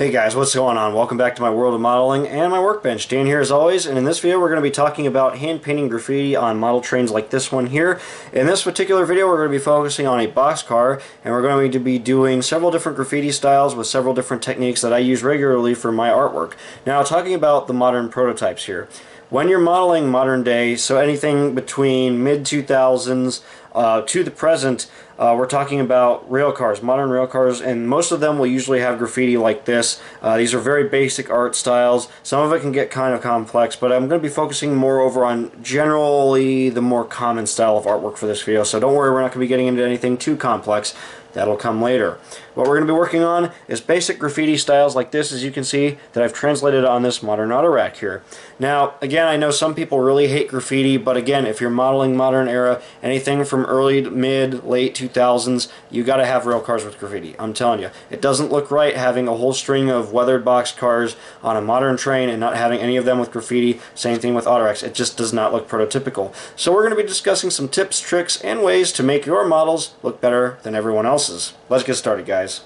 Hey guys, what's going on? Welcome back to my world of modeling and my workbench. Dan here as always, and in this video we're going to be talking about hand painting graffiti on model trains like this one here. In this particular video we're going to be focusing on a boxcar, and we're going to be doing several different graffiti styles with several different techniques that I use regularly for my artwork. Now talking about the modern prototypes here. When you're modeling modern day, so anything between mid-2000s uh, to the present, uh, we're talking about rail cars, modern rail cars, and most of them will usually have graffiti like this. Uh, these are very basic art styles. Some of it can get kind of complex, but I'm going to be focusing more over on generally the more common style of artwork for this video, so don't worry, we're not going to be getting into anything too complex. That'll come later. What we're going to be working on is basic graffiti styles like this, as you can see, that I've translated on this modern auto rack here. Now, again, I know some people really hate graffiti, but again, if you're modeling modern era, anything from early, mid, late 2000s, you got to have rail cars with graffiti. I'm telling you, it doesn't look right having a whole string of weathered box cars on a modern train and not having any of them with graffiti. Same thing with auto racks. It just does not look prototypical. So we're going to be discussing some tips, tricks, and ways to make your models look better than everyone else's. Let's get started, guys.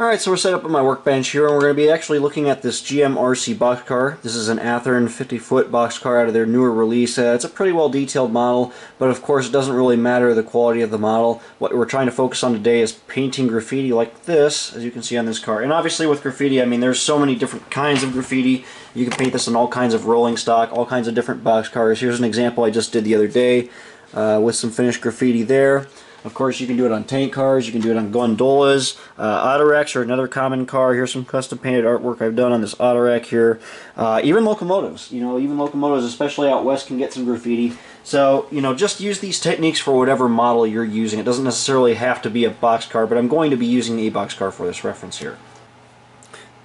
Alright, so we're set up on my workbench here, and we're going to be actually looking at this GMRC boxcar. This is an Athearn 50-foot boxcar out of their newer release. Uh, it's a pretty well detailed model, but of course it doesn't really matter the quality of the model. What we're trying to focus on today is painting graffiti like this, as you can see on this car. And obviously with graffiti, I mean, there's so many different kinds of graffiti. You can paint this on all kinds of rolling stock, all kinds of different boxcars. Here's an example I just did the other day uh, with some finished graffiti there. Of course, you can do it on tank cars, you can do it on gondolas. Uh, Autoracks are another common car. Here's some custom painted artwork I've done on this Autorack here. Uh, even locomotives, you know, even locomotives, especially out west, can get some graffiti. So, you know, just use these techniques for whatever model you're using. It doesn't necessarily have to be a boxcar, but I'm going to be using a boxcar for this reference here.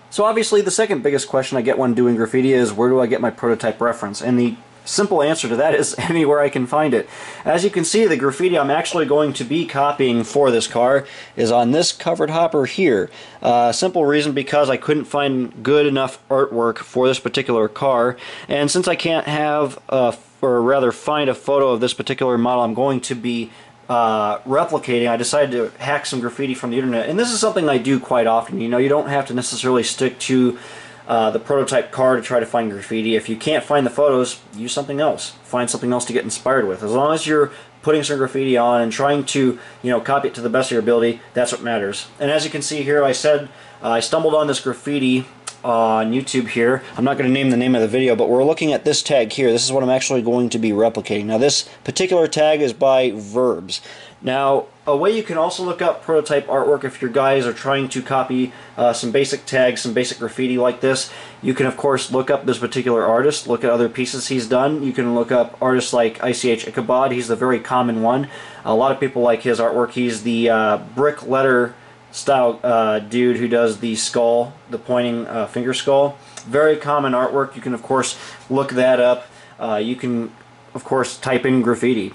So obviously the second biggest question I get when doing graffiti is where do I get my prototype reference? And the simple answer to that is anywhere I can find it. As you can see, the graffiti I'm actually going to be copying for this car is on this covered hopper here. Uh, simple reason because I couldn't find good enough artwork for this particular car, and since I can't have, a, or rather find a photo of this particular model I'm going to be uh, replicating, I decided to hack some graffiti from the internet. And this is something I do quite often. You know, you don't have to necessarily stick to uh, the prototype car to try to find graffiti. If you can't find the photos, use something else. Find something else to get inspired with. As long as you're putting some graffiti on and trying to, you know, copy it to the best of your ability, that's what matters. And as you can see here, I said uh, I stumbled on this graffiti on YouTube here. I'm not going to name the name of the video, but we're looking at this tag here. This is what I'm actually going to be replicating. Now this particular tag is by Verbs. Now, a way you can also look up prototype artwork if your guys are trying to copy uh, some basic tags, some basic graffiti like this, you can of course look up this particular artist, look at other pieces he's done. You can look up artists like ICH Ichabod, he's the very common one. A lot of people like his artwork. He's the uh, brick letter style uh, dude who does the skull, the pointing uh, finger skull. Very common artwork. You can of course look that up. Uh, you can of course type in graffiti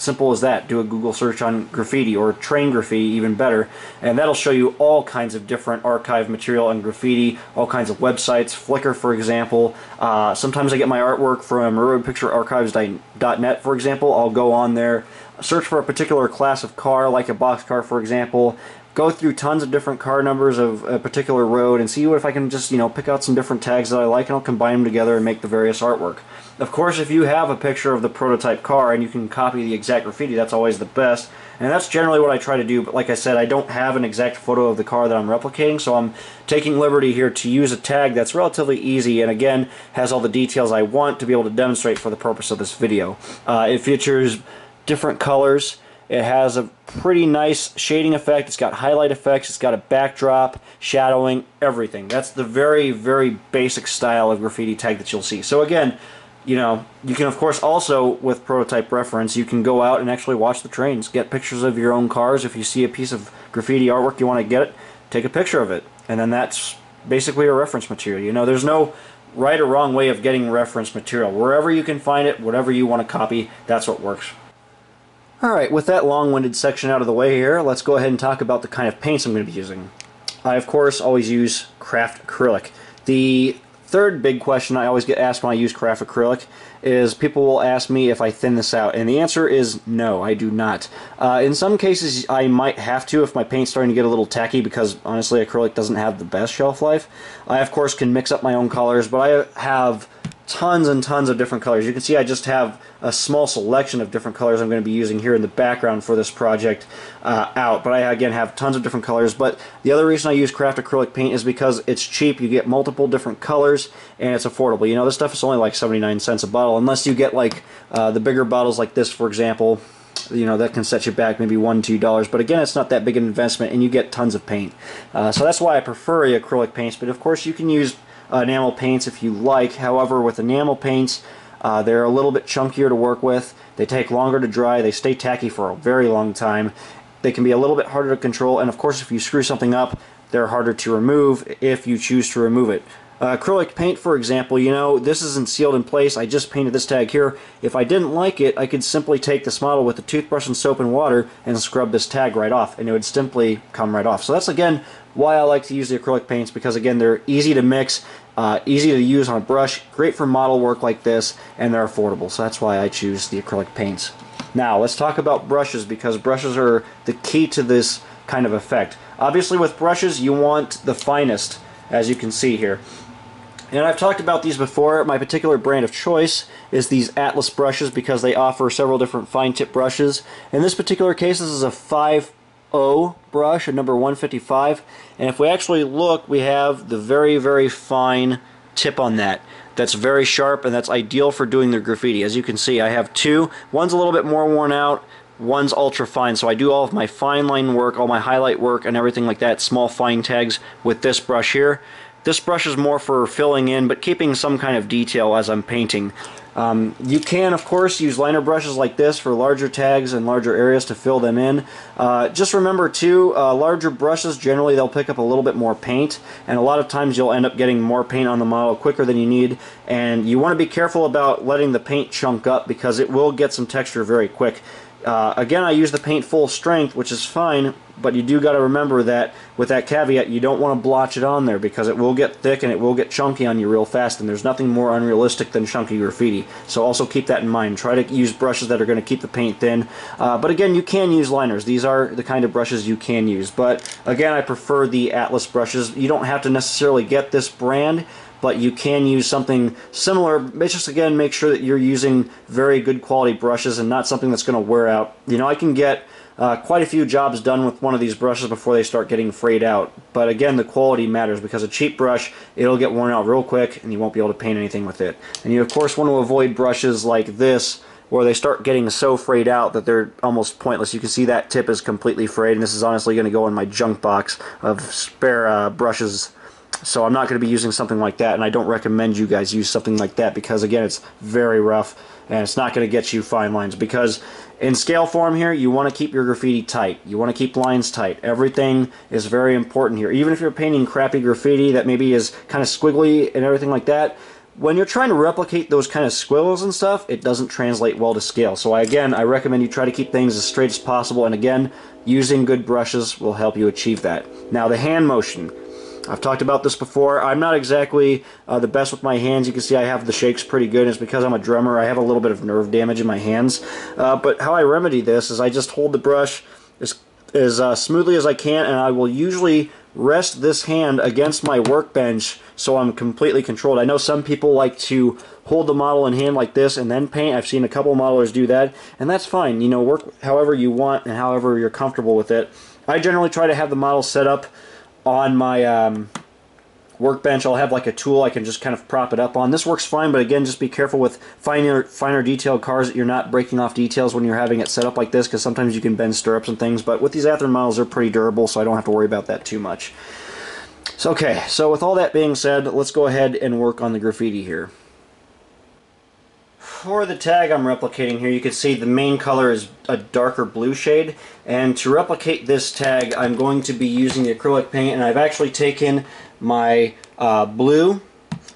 Simple as that. Do a Google search on graffiti or train graffiti, even better, and that'll show you all kinds of different archive material on graffiti, all kinds of websites, Flickr, for example. Uh, sometimes I get my artwork from railroadpicturearchives.net, for example. I'll go on there, search for a particular class of car, like a boxcar, for example, go through tons of different car numbers of a particular road and see what if I can just, you know, pick out some different tags that I like and I'll combine them together and make the various artwork. Of course, if you have a picture of the prototype car and you can copy the exact graffiti, that's always the best. And that's generally what I try to do, but like I said, I don't have an exact photo of the car that I'm replicating, so I'm taking liberty here to use a tag that's relatively easy and again, has all the details I want to be able to demonstrate for the purpose of this video. Uh, it features different colors, it has a pretty nice shading effect. It's got highlight effects. It's got a backdrop, shadowing, everything. That's the very, very basic style of graffiti tag that you'll see. So again, you know, you can of course also with prototype reference, you can go out and actually watch the trains, get pictures of your own cars. If you see a piece of graffiti artwork you want to get it, take a picture of it, and then that's basically a reference material. You know, there's no right or wrong way of getting reference material. Wherever you can find it, whatever you want to copy, that's what works. Alright, with that long-winded section out of the way here, let's go ahead and talk about the kind of paints I'm going to be using. I, of course, always use craft acrylic. The third big question I always get asked when I use craft acrylic is people will ask me if I thin this out, and the answer is no, I do not. Uh, in some cases, I might have to if my paint's starting to get a little tacky because honestly, acrylic doesn't have the best shelf life. I, of course, can mix up my own colors, but I have tons and tons of different colors. You can see I just have a small selection of different colors I'm going to be using here in the background for this project uh, out. But I, again, have tons of different colors. But the other reason I use craft acrylic paint is because it's cheap. You get multiple different colors, and it's affordable. You know, this stuff is only like 79 cents a bottle, unless you get like uh, the bigger bottles like this, for example you know that can set you back maybe one two dollars but again it's not that big an investment and you get tons of paint uh, so that's why I prefer acrylic paints but of course you can use enamel paints if you like. However, with enamel paints, uh, they're a little bit chunkier to work with. They take longer to dry. They stay tacky for a very long time. They can be a little bit harder to control, and of course, if you screw something up, they're harder to remove if you choose to remove it. Uh, acrylic paint, for example, you know, this isn't sealed in place. I just painted this tag here. If I didn't like it, I could simply take this model with a toothbrush and soap and water and scrub this tag right off, and it would simply come right off. So that's, again, why I like to use the acrylic paints, because, again, they're easy to mix, uh, easy to use on a brush, great for model work like this, and they're affordable. So that's why I choose the acrylic paints. Now, let's talk about brushes, because brushes are the key to this kind of effect. Obviously, with brushes, you want the finest, as you can see here. And I've talked about these before. My particular brand of choice is these Atlas brushes because they offer several different fine tip brushes. In this particular case, this is a 5.0 brush, a number 155. And if we actually look, we have the very, very fine tip on that. That's very sharp and that's ideal for doing the graffiti. As you can see, I have two. One's a little bit more worn out. One's ultra fine, so I do all of my fine line work, all my highlight work, and everything like that, small fine tags with this brush here. This brush is more for filling in, but keeping some kind of detail as I'm painting. Um, you can, of course, use liner brushes like this for larger tags and larger areas to fill them in. Uh, just remember, too, uh, larger brushes, generally they'll pick up a little bit more paint, and a lot of times you'll end up getting more paint on the model quicker than you need, and you want to be careful about letting the paint chunk up because it will get some texture very quick. Uh, again, I use the paint full strength, which is fine, but you do got to remember that with that caveat, you don't want to blotch it on there because it will get thick and it will get chunky on you real fast, and there's nothing more unrealistic than chunky graffiti. So also keep that in mind. Try to use brushes that are going to keep the paint thin. Uh, but again, you can use liners. These are the kind of brushes you can use. But again, I prefer the Atlas brushes. You don't have to necessarily get this brand but you can use something similar. But just again, make sure that you're using very good quality brushes and not something that's going to wear out. You know, I can get uh, quite a few jobs done with one of these brushes before they start getting frayed out. But again, the quality matters because a cheap brush, it'll get worn out real quick and you won't be able to paint anything with it. And you of course want to avoid brushes like this where they start getting so frayed out that they're almost pointless. You can see that tip is completely frayed and this is honestly going to go in my junk box of spare uh, brushes so I'm not going to be using something like that, and I don't recommend you guys use something like that because, again, it's very rough and it's not going to get you fine lines because in scale form here, you want to keep your graffiti tight. You want to keep lines tight. Everything is very important here. Even if you're painting crappy graffiti that maybe is kind of squiggly and everything like that, when you're trying to replicate those kind of squiggles and stuff, it doesn't translate well to scale. So I, again, I recommend you try to keep things as straight as possible, and again, using good brushes will help you achieve that. Now the hand motion. I've talked about this before. I'm not exactly uh, the best with my hands. You can see I have the shakes pretty good. It's because I'm a drummer. I have a little bit of nerve damage in my hands. Uh, but how I remedy this is I just hold the brush as, as uh, smoothly as I can, and I will usually rest this hand against my workbench so I'm completely controlled. I know some people like to hold the model in hand like this and then paint. I've seen a couple modelers do that, and that's fine. You know, work however you want and however you're comfortable with it. I generally try to have the model set up on my um, workbench I'll have like a tool I can just kind of prop it up on. This works fine, but again, just be careful with finer, finer detailed cars that you're not breaking off details when you're having it set up like this, because sometimes you can bend stirrups and things, but with these Athearn models, they're pretty durable, so I don't have to worry about that too much. So, okay, so with all that being said, let's go ahead and work on the graffiti here. For the tag I'm replicating here, you can see the main color is a darker blue shade. And to replicate this tag, I'm going to be using the acrylic paint, and I've actually taken my uh, blue,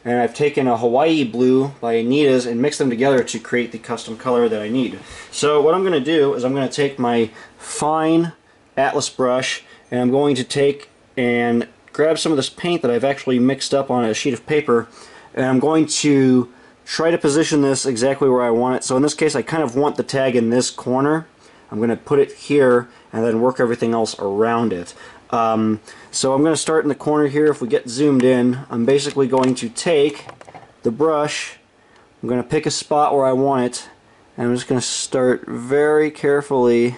and I've taken a Hawaii blue by Anita's and mixed them together to create the custom color that I need. So what I'm going to do is I'm going to take my fine Atlas brush, and I'm going to take and grab some of this paint that I've actually mixed up on a sheet of paper, and I'm going to try to position this exactly where I want it. So in this case I kind of want the tag in this corner. I'm going to put it here and then work everything else around it. Um, so I'm going to start in the corner here. If we get zoomed in, I'm basically going to take the brush, I'm going to pick a spot where I want it, and I'm just going to start very carefully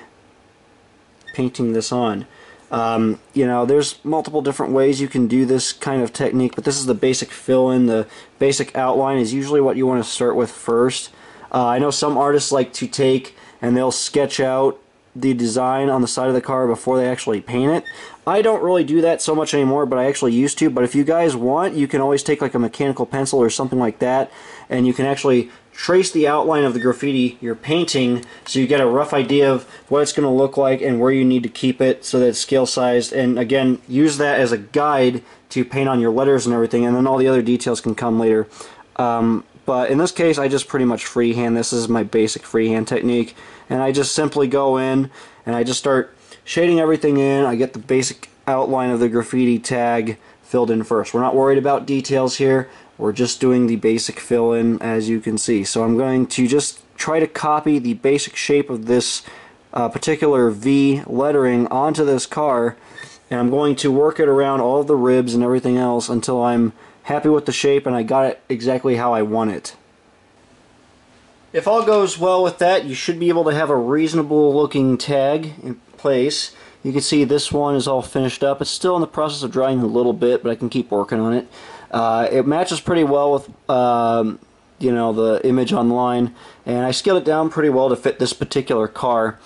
painting this on. Um, you know, there's multiple different ways you can do this kind of technique, but this is the basic fill-in. The basic outline is usually what you want to start with first. Uh, I know some artists like to take and they'll sketch out the design on the side of the car before they actually paint it. I don't really do that so much anymore, but I actually used to. But if you guys want, you can always take like a mechanical pencil or something like that, and you can actually trace the outline of the graffiti you're painting so you get a rough idea of what it's going to look like and where you need to keep it so that it's scale sized. And again use that as a guide to paint on your letters and everything and then all the other details can come later. Um, but in this case I just pretty much freehand. This is my basic freehand technique. And I just simply go in and I just start shading everything in. I get the basic outline of the graffiti tag filled in first. We're not worried about details here we're just doing the basic fill-in as you can see. So I'm going to just try to copy the basic shape of this uh, particular V lettering onto this car and I'm going to work it around all the ribs and everything else until I'm happy with the shape and I got it exactly how I want it. If all goes well with that, you should be able to have a reasonable looking tag in place. You can see this one is all finished up. It's still in the process of drying a little bit, but I can keep working on it. Uh, it matches pretty well with um, you know the image online and I scaled it down pretty well to fit this particular car.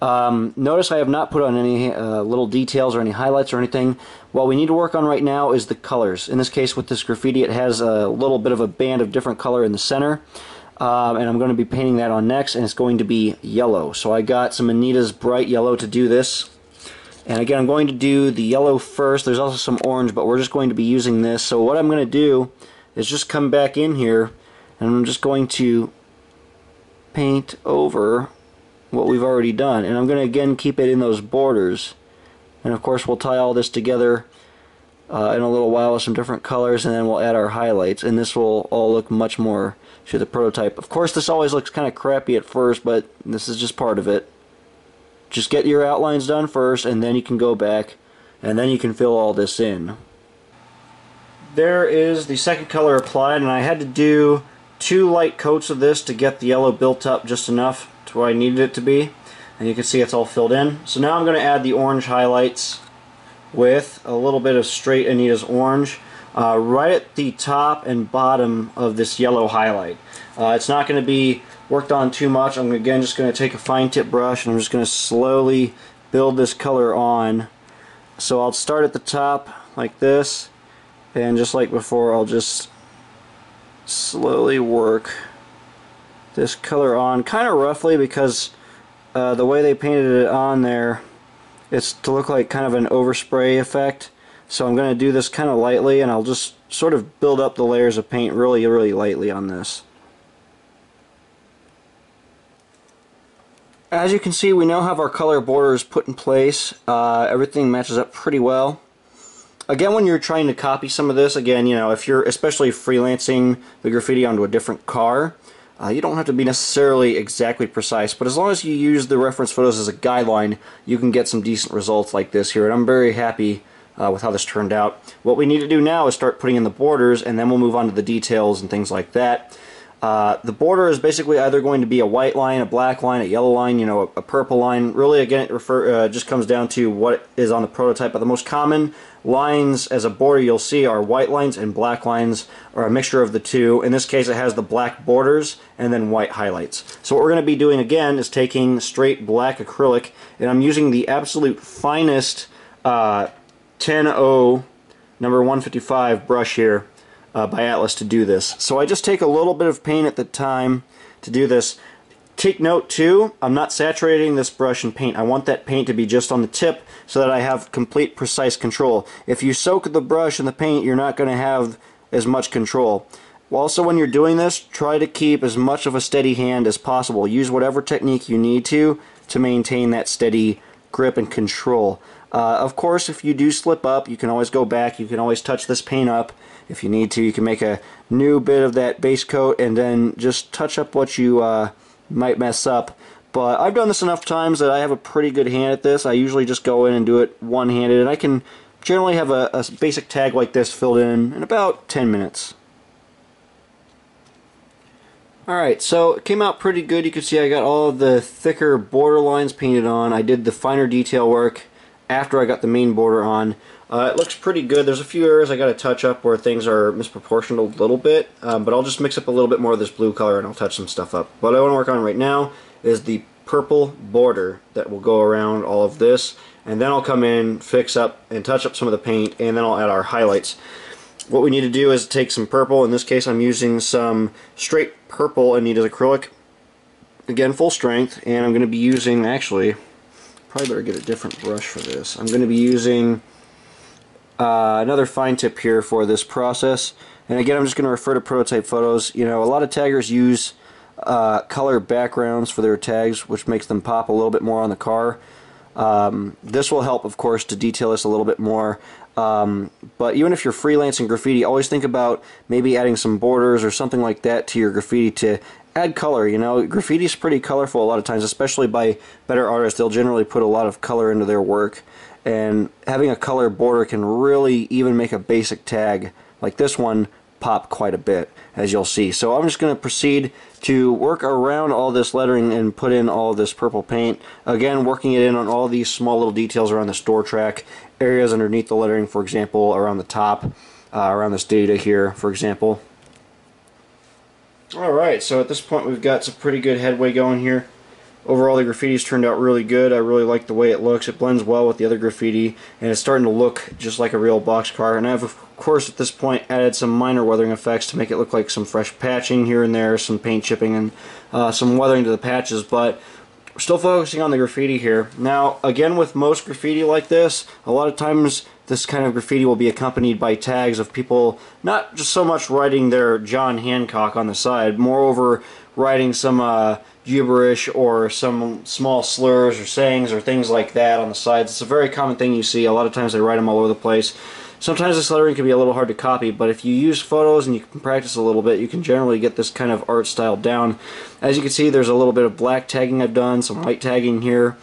Um, notice I have not put on any uh, little details or any highlights or anything. What we need to work on right now is the colors. In this case with this graffiti it has a little bit of a band of different color in the center. Um, and I'm going to be painting that on next and it's going to be yellow. So I got some Anita's bright yellow to do this. And again, I'm going to do the yellow first. There's also some orange, but we're just going to be using this. So what I'm going to do is just come back in here, and I'm just going to paint over what we've already done. And I'm going to again keep it in those borders. And of course, we'll tie all this together uh, in a little while with some different colors, and then we'll add our highlights. And this will all look much more to the prototype. Of course, this always looks kind of crappy at first, but this is just part of it just get your outlines done first and then you can go back and then you can fill all this in. There is the second color applied and I had to do two light coats of this to get the yellow built up just enough to where I needed it to be and you can see it's all filled in. So now I'm going to add the orange highlights with a little bit of straight Anita's orange uh, right at the top and bottom of this yellow highlight. Uh, it's not going to be worked on too much. I'm again just going to take a fine tip brush and I'm just going to slowly build this color on. So I'll start at the top like this and just like before I'll just slowly work this color on kind of roughly because uh, the way they painted it on there it's to look like kind of an overspray effect so I'm going to do this kind of lightly and I'll just sort of build up the layers of paint really really lightly on this. As you can see, we now have our color borders put in place. Uh, everything matches up pretty well. Again, when you're trying to copy some of this, again, you know, if you're especially freelancing the graffiti onto a different car, uh, you don't have to be necessarily exactly precise, but as long as you use the reference photos as a guideline, you can get some decent results like this here, and I'm very happy uh, with how this turned out. What we need to do now is start putting in the borders, and then we'll move on to the details and things like that. Uh, the border is basically either going to be a white line, a black line, a yellow line, you know, a, a purple line. Really, again, it refer, uh, just comes down to what is on the prototype. But the most common lines as a border you'll see are white lines and black lines, or a mixture of the two. In this case, it has the black borders and then white highlights. So what we're going to be doing again is taking straight black acrylic, and I'm using the absolute finest uh, 10-0 number 155 brush here uh, by Atlas to do this. So I just take a little bit of paint at the time to do this. Take note too, I'm not saturating this brush in paint. I want that paint to be just on the tip so that I have complete precise control. If you soak the brush in the paint, you're not going to have as much control. Also, when you're doing this, try to keep as much of a steady hand as possible. Use whatever technique you need to to maintain that steady grip and control. Uh, of course, if you do slip up, you can always go back. You can always touch this paint up if you need to. You can make a new bit of that base coat and then just touch up what you uh, might mess up. But I've done this enough times that I have a pretty good hand at this. I usually just go in and do it one-handed, and I can generally have a, a basic tag like this filled in in about 10 minutes. Alright, so it came out pretty good. You can see I got all of the thicker border lines painted on. I did the finer detail work after I got the main border on. Uh, it looks pretty good. There's a few areas I got to touch up where things are misproportioned a little bit, um, but I'll just mix up a little bit more of this blue color and I'll touch some stuff up. What I want to work on right now is the purple border that will go around all of this, and then I'll come in, fix up, and touch up some of the paint, and then I'll add our highlights. What we need to do is take some purple, in this case I'm using some straight purple Anita's acrylic, again full strength, and I'm going to be using, actually, probably better get a different brush for this. I'm going to be using uh, another fine tip here for this process. And again, I'm just going to refer to prototype photos. You know, a lot of taggers use uh, color backgrounds for their tags, which makes them pop a little bit more on the car. Um, this will help, of course, to detail this a little bit more. Um, but even if you're freelancing graffiti, always think about maybe adding some borders or something like that to your graffiti to add color. You know, graffiti is pretty colorful a lot of times, especially by better artists. They'll generally put a lot of color into their work, and having a color border can really even make a basic tag like this one pop quite a bit, as you'll see. So I'm just going to proceed to work around all this lettering and put in all this purple paint. Again, working it in on all these small little details around the door track, areas underneath the lettering, for example, around the top, uh, around this data here, for example. Alright, so at this point we've got some pretty good headway going here. Overall the graffiti's turned out really good. I really like the way it looks. It blends well with the other graffiti and it's starting to look just like a real boxcar. And I've of course at this point added some minor weathering effects to make it look like some fresh patching here and there, some paint chipping and uh, some weathering to the patches. But still focusing on the graffiti here. Now again with most graffiti like this, a lot of times this kind of graffiti will be accompanied by tags of people not just so much writing their John Hancock on the side, moreover writing some uh, gibberish or some small slurs or sayings or things like that on the sides. It's a very common thing you see. A lot of times they write them all over the place. Sometimes this lettering can be a little hard to copy, but if you use photos and you can practice a little bit, you can generally get this kind of art style down. As you can see, there's a little bit of black tagging I've done, some white tagging here.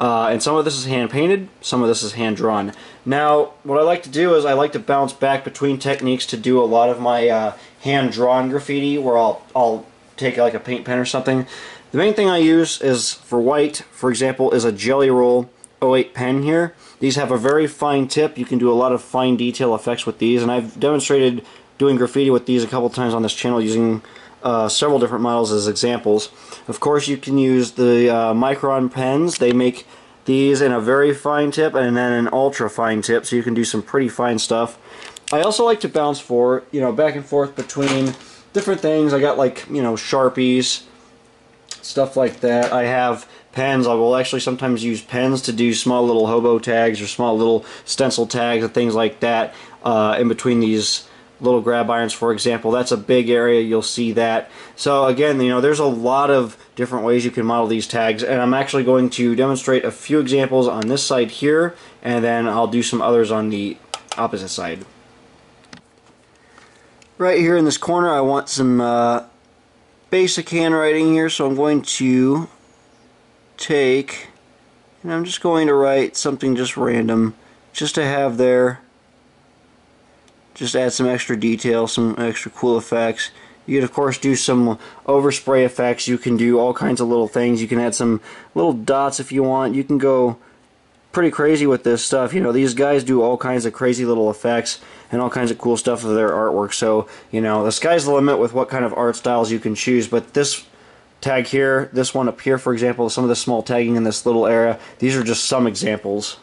Uh, and some of this is hand painted, some of this is hand drawn. Now, what I like to do is I like to bounce back between techniques to do a lot of my uh, hand drawn graffiti where I'll, I'll take like a paint pen or something. The main thing I use is for white, for example, is a Gelly Roll 08 pen here. These have a very fine tip. You can do a lot of fine detail effects with these, and I've demonstrated doing graffiti with these a couple times on this channel using uh, several different models as examples. Of course, you can use the uh, Micron pens. They make these in a very fine tip and then an ultra fine tip, so you can do some pretty fine stuff. I also like to bounce for, you know, back and forth between different things. I got like, you know, Sharpies, stuff like that. I have pens. I will actually sometimes use pens to do small little hobo tags or small little stencil tags and things like that uh, in between these little grab irons for example that's a big area you'll see that. So again you know there's a lot of different ways you can model these tags and I'm actually going to demonstrate a few examples on this side here and then I'll do some others on the opposite side. Right here in this corner I want some uh, basic handwriting here so I'm going to take and I'm just going to write something just random just to have there just add some extra detail, some extra cool effects. You can of course do some overspray effects. You can do all kinds of little things. You can add some little dots if you want. You can go pretty crazy with this stuff. You know, these guys do all kinds of crazy little effects and all kinds of cool stuff with their artwork. So, you know, the sky's the limit with what kind of art styles you can choose. But this tag here, this one up here, for example, some of the small tagging in this little area, these are just some examples.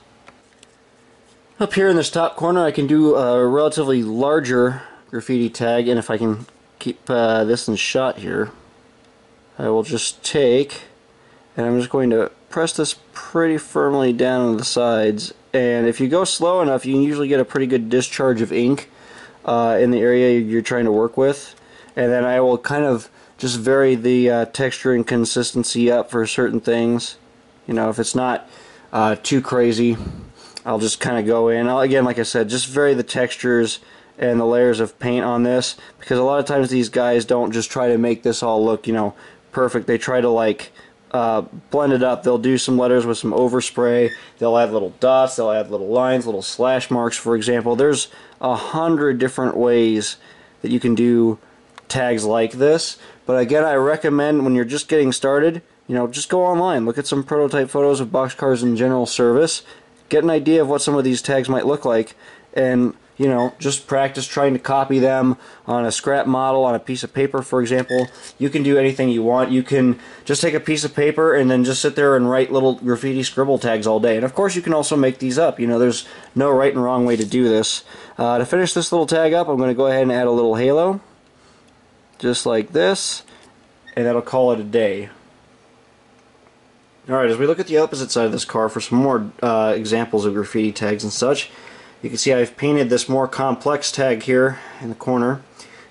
Up here in this top corner I can do a relatively larger graffiti tag and if I can keep uh, this in shot here I will just take and I'm just going to press this pretty firmly down on the sides and if you go slow enough you can usually get a pretty good discharge of ink uh, in the area you're trying to work with and then I will kind of just vary the uh, texture and consistency up for certain things. You know if it's not uh, too crazy I'll just kind of go in. I'll, again, like I said, just vary the textures and the layers of paint on this because a lot of times these guys don't just try to make this all look, you know, perfect. They try to like uh, blend it up. They'll do some letters with some overspray. They'll add little dots. They'll add little lines, little slash marks, for example. There's a hundred different ways that you can do tags like this. But again, I recommend when you're just getting started, you know, just go online, look at some prototype photos of boxcars in general service, get an idea of what some of these tags might look like, and you know, just practice trying to copy them on a scrap model, on a piece of paper, for example. You can do anything you want. You can just take a piece of paper and then just sit there and write little graffiti scribble tags all day. And of course, you can also make these up. You know, there's no right and wrong way to do this. Uh, to finish this little tag up, I'm going to go ahead and add a little halo, just like this, and that'll call it a day. Alright, as we look at the opposite side of this car for some more uh, examples of graffiti tags and such, you can see I've painted this more complex tag here in the corner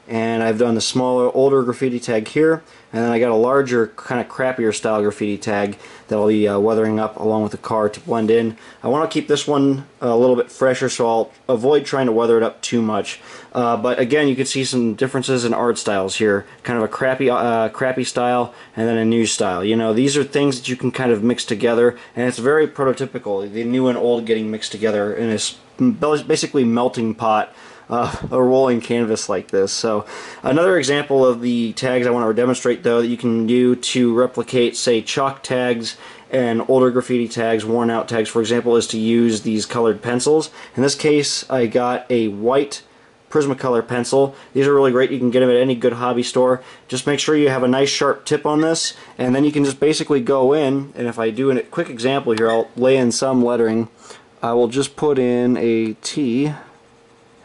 and I've done the smaller, older graffiti tag here and then I got a larger, kind of crappier style graffiti tag that'll be uh, weathering up along with the car to blend in. I want to keep this one a little bit fresher so I'll avoid trying to weather it up too much. Uh, but again, you can see some differences in art styles here. Kind of a crappy, uh, crappy style and then a new style. You know, these are things that you can kind of mix together and it's very prototypical. The new and old getting mixed together in this basically melting pot uh, a rolling canvas like this. So another example of the tags I want to demonstrate though that you can do to replicate say chalk tags and older graffiti tags, worn out tags for example, is to use these colored pencils. In this case I got a white Prismacolor pencil. These are really great. You can get them at any good hobby store. Just make sure you have a nice sharp tip on this and then you can just basically go in and if I do a quick example here I'll lay in some lettering I will just put in a T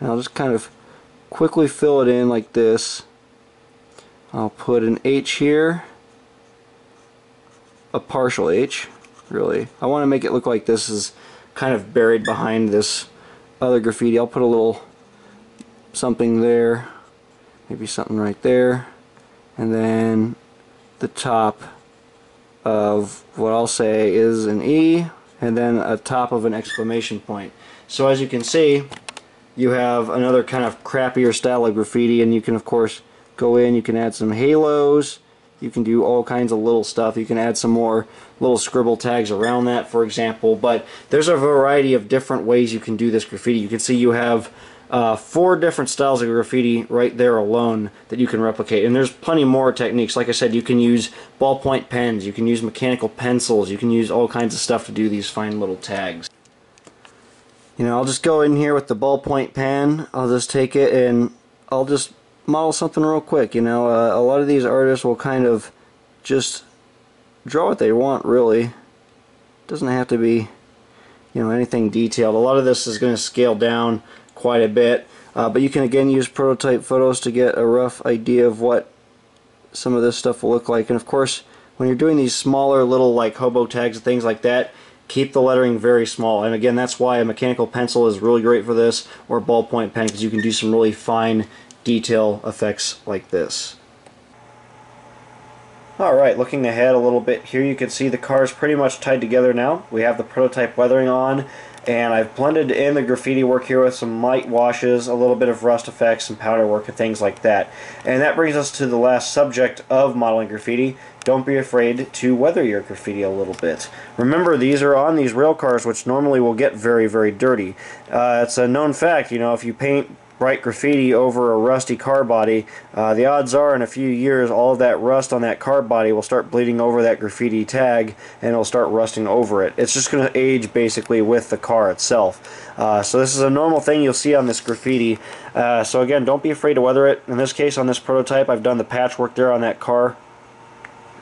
and I'll just kind of quickly fill it in like this. I'll put an H here a partial H really. I want to make it look like this is kind of buried behind this other graffiti. I'll put a little something there maybe something right there. And then the top of what I'll say is an E and then a top of an exclamation point. So as you can see, you have another kind of crappier style of graffiti and you can of course go in, you can add some halos, you can do all kinds of little stuff. You can add some more little scribble tags around that, for example. But there's a variety of different ways you can do this graffiti. You can see you have uh, four different styles of graffiti right there alone that you can replicate. And there's plenty more techniques. Like I said, you can use ballpoint pens, you can use mechanical pencils, you can use all kinds of stuff to do these fine little tags. You know, I'll just go in here with the ballpoint pen, I'll just take it and I'll just model something real quick. You know, uh, a lot of these artists will kind of just draw what they want, really. Doesn't have to be, you know, anything detailed. A lot of this is going to scale down quite a bit. Uh, but you can again use prototype photos to get a rough idea of what some of this stuff will look like. And of course, when you're doing these smaller little like hobo tags and things like that, keep the lettering very small. And again, that's why a mechanical pencil is really great for this, or a ballpoint pen, because you can do some really fine detail effects like this. Alright, looking ahead a little bit here, you can see the car is pretty much tied together now. We have the prototype weathering on and I've blended in the graffiti work here with some light washes, a little bit of rust effects, some powder work, and things like that. And that brings us to the last subject of modeling graffiti. Don't be afraid to weather your graffiti a little bit. Remember, these are on these rail cars, which normally will get very, very dirty. Uh, it's a known fact, you know, if you paint bright graffiti over a rusty car body, uh, the odds are in a few years all of that rust on that car body will start bleeding over that graffiti tag and it'll start rusting over it. It's just going to age basically with the car itself. Uh, so this is a normal thing you'll see on this graffiti. Uh, so again, don't be afraid to weather it. In this case, on this prototype, I've done the patchwork there on that car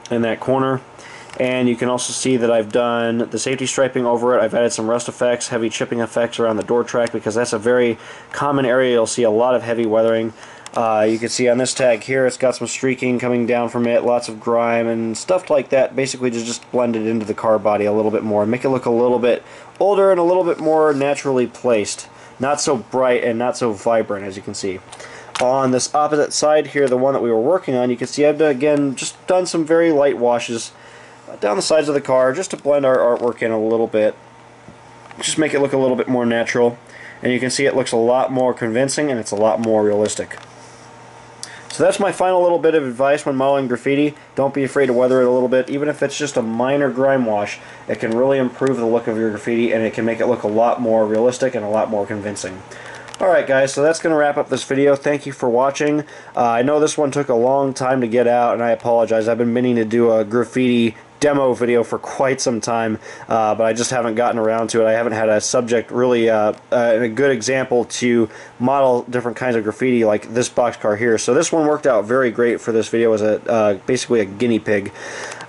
in that corner and you can also see that I've done the safety striping over it. I've added some rust effects, heavy chipping effects around the door track because that's a very common area you'll see a lot of heavy weathering. Uh, you can see on this tag here it's got some streaking coming down from it, lots of grime and stuff like that. Basically just, just blend it into the car body a little bit more make it look a little bit older and a little bit more naturally placed. Not so bright and not so vibrant as you can see. On this opposite side here, the one that we were working on, you can see I've again just done some very light washes down the sides of the car just to blend our artwork in a little bit. just make it look a little bit more natural. And you can see it looks a lot more convincing and it's a lot more realistic. So that's my final little bit of advice when modeling graffiti. Don't be afraid to weather it a little bit. Even if it's just a minor grime wash, it can really improve the look of your graffiti and it can make it look a lot more realistic and a lot more convincing. Alright guys, so that's going to wrap up this video. Thank you for watching. Uh, I know this one took a long time to get out and I apologize. I've been meaning to do a graffiti demo video for quite some time, uh, but I just haven't gotten around to it. I haven't had a subject really, uh, uh, a good example to model different kinds of graffiti like this boxcar here. So this one worked out very great for this video as a uh, basically a guinea pig.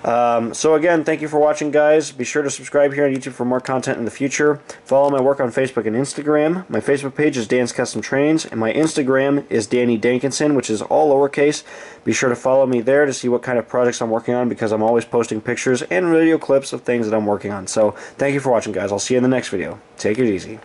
Um, so again, thank you for watching, guys. Be sure to subscribe here on YouTube for more content in the future. Follow my work on Facebook and Instagram. My Facebook page is Dan's Custom Trains, and my Instagram is Danny Dankinson, which is all lowercase. Be sure to follow me there to see what kind of projects I'm working on because I'm always posting pictures and video clips of things that I'm working on. So thank you for watching, guys. I'll see you in the next video. Take it easy.